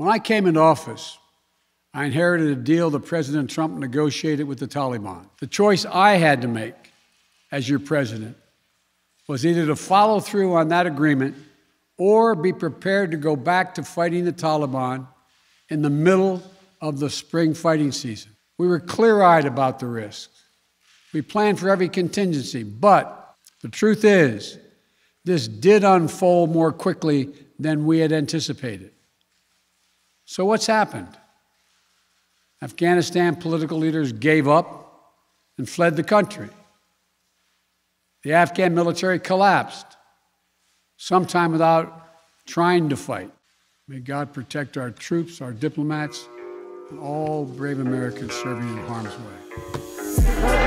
When I came into office, I inherited a deal that President Trump negotiated with the Taliban. The choice I had to make as your president was either to follow through on that agreement or be prepared to go back to fighting the Taliban in the middle of the spring fighting season. We were clear eyed about the risks. We planned for every contingency, but the truth is, this did unfold more quickly than we had anticipated. So, what's happened? Afghanistan political leaders gave up and fled the country. The Afghan military collapsed, sometime without trying to fight. May God protect our troops, our diplomats, and all brave Americans serving in harm's way.